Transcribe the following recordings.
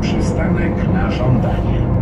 Przystanek na żądanie.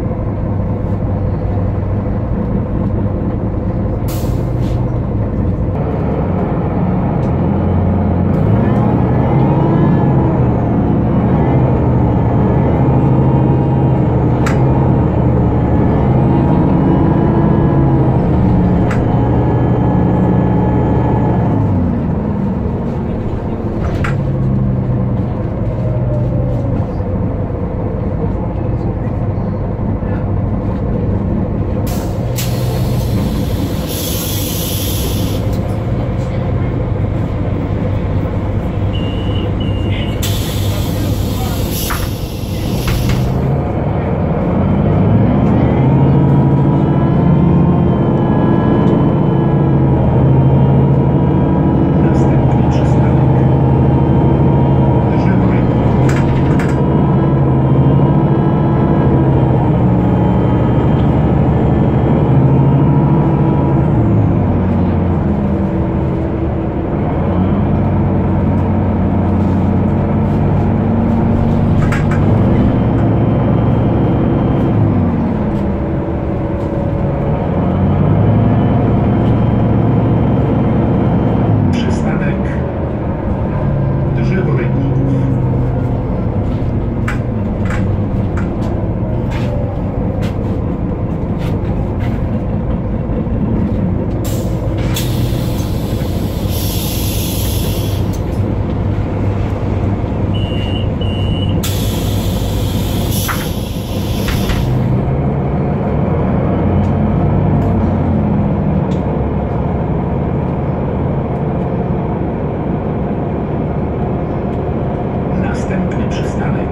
Następny przystanek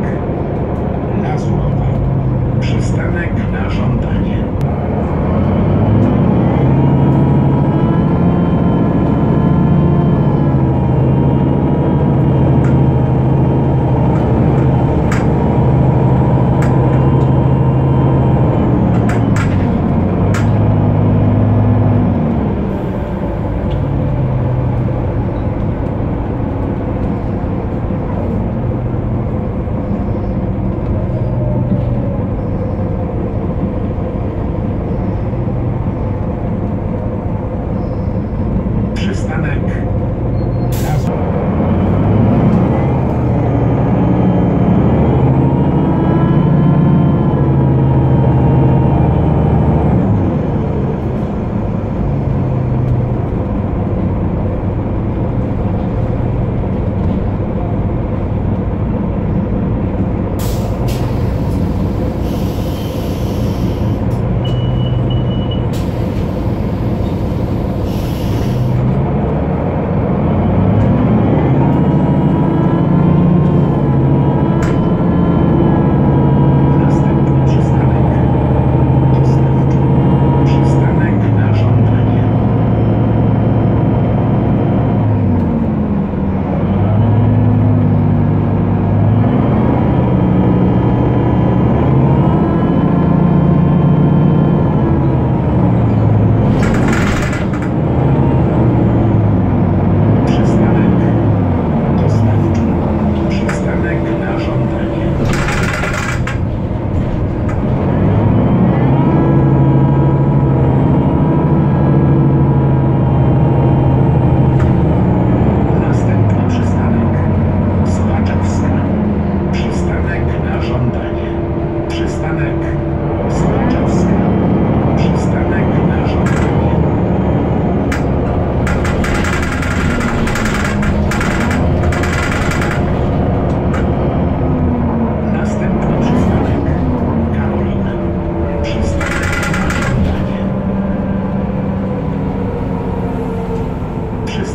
Lazurowa. Przystanek na żądanie.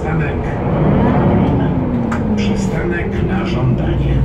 Przystanek. Przystanek na żądanie.